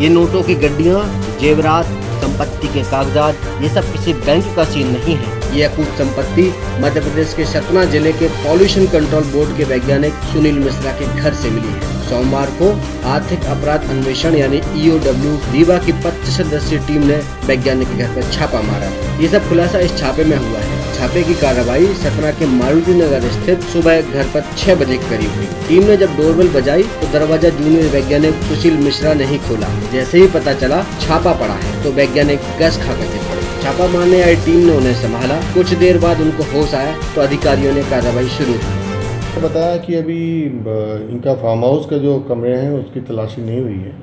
ये नोटों की गड्डियाँ, जेवरात, संपत्ति के कागजात, ये सब किसी बैंक का सीन नहीं है। ये अकूत संपत्ति मध्य प्रदेश के सतना ज़िले के पॉल्यूशन कंट्रोल बोर्ड के वैज्ञानिक सुनील मिश्रा के घर से मिली है। सोमवार को आर्थिक अपराध अन्वेषण यानी ईओडब्ल्यू रीवा की पच्चीस सदस्यीय टीम ने वैज्ञानिक के घर पर छापा मारा। ये सब खुलासा इस छापे में हुआ है। छापे की कार्रवाई सतना के मारुति नगर स्थित सुबह घर पर छह बजे के करीब हुई। टीम ने जब डोरबेल बजाई तो दरवाज़ा जूनियर वैज्ञानिक सुशील मिश्रा ने ही खोला। जैसे ही पता चला छापा पड़ा है तो वैज्ञानिक गैस खा कर पड़े छापा मारने आई टीम ने उन्हें संभाला। कुछ देर बाद उनको होश आया तो अधिकारियों ने कार्रवाई शुरू की। बताया कि अभी इनका फार्म हाउस का जो कमरे हैं उसकी तलाशी नहीं हुई है।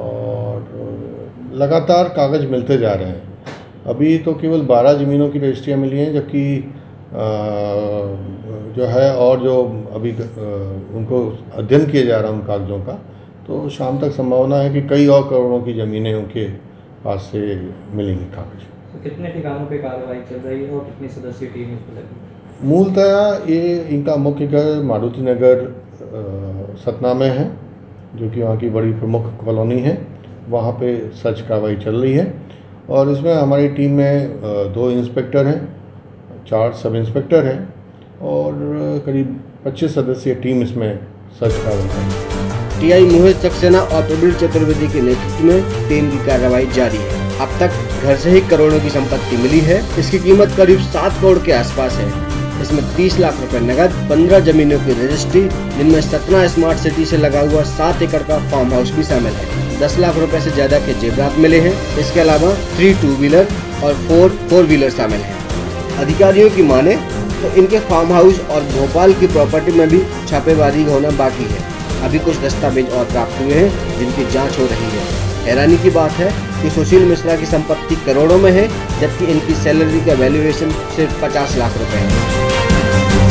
और लगातार कागज़ मिलते जा रहे हैं। अभी तो केवल 12 ज़मीनों की रजिस्ट्रियाँ मिली हैं जबकि जो है और जो अभी उनको अध्ययन किया जा रहा है उन कागज़ों का तो शाम तक संभावना है कि कई और करोड़ों की ज़मीनें उनके पास से मिलेंगी कागज़। तो कितने ठिकानों पे कार्रवाई चल रही है और कितनी सदस्यीय टीम इसमें लगी मूलतः ये इनका मुख्य घर मारुति नगर सतना में है जो कि वहाँ की बड़ी प्रमुख कॉलोनी है। वहाँ पे सर्च कार्रवाई चल रही है। और इसमें हमारी टीम में दो इंस्पेक्टर हैं, चार सब इंस्पेक्टर हैं और करीब 25 सदस्यीय टीम इसमें सर्च कर टी आई मोहित सक्सेना और प्रवीण चतुर्वेदी के नेतृत्व में टीम की कार्रवाई जारी है। अब तक घर से ही करोड़ों की संपत्ति मिली है। इसकी कीमत करीब सात करोड़ के आसपास है। इसमें 30 लाख रुपए नगद 15 जमीनों की रजिस्ट्री, जिनमें सतना स्मार्ट सिटी से लगा हुआ सात एकड़ का फार्म हाउस भी शामिल है। दस लाख रुपए से ज़्यादा के जेबरात मिले हैं। इसके अलावा थ्री टू व्हीलर और फोर फोर व्हीलर शामिल है। अधिकारियों की माने तो इनके फार्म हाउस और भोपाल की प्रॉपर्टी में भी छापेमारी होना बाकी है। अभी कुछ दस्तावेज़ और प्राप्त हुए हैं, जिनकी जाँच हो रही है। हैरानी की बात है कि सुशील मिश्रा की संपत्ति करोड़ों में है, जबकि इनकी सैलरी का वैल्यूएशन सिर्फ़ पचास लाख रुपए है।